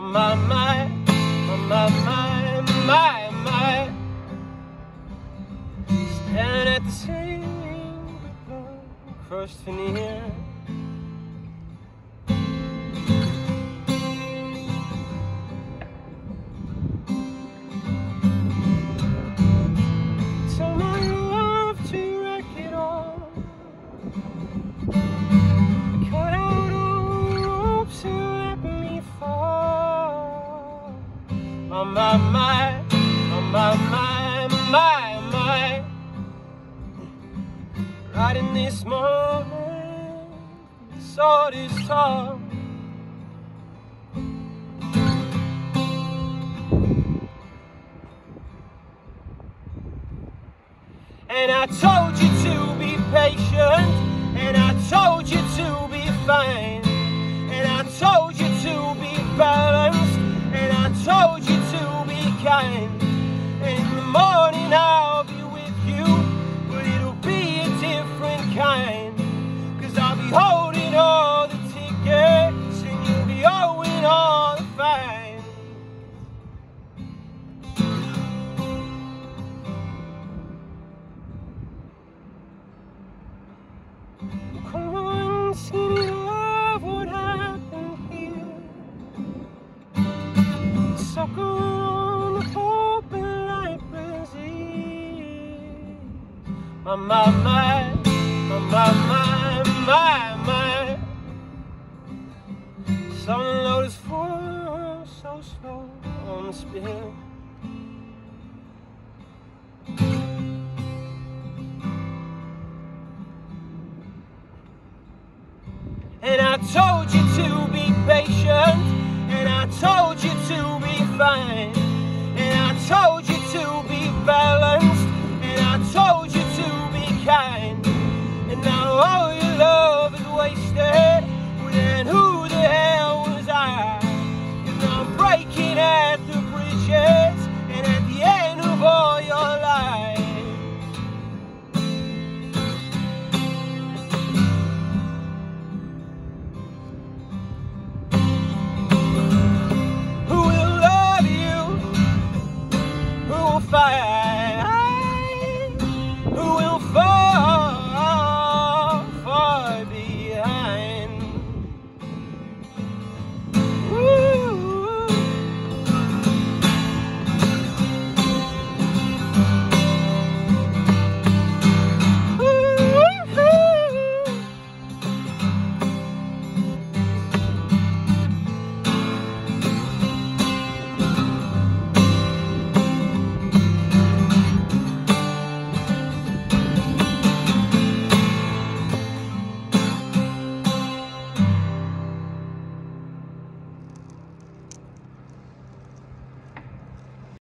my, my, my, my, my, my. Staring at the same crushed veneer. My, my, my, my, my, my, my. Right in this moment, sword is tall. And I told you to be patient, and I told you to be fine, Come on, what happened here? On and light. My, my, my, my, my, my, my. Some load is full, so slow on the spill. And I told you to be patient, and I told you to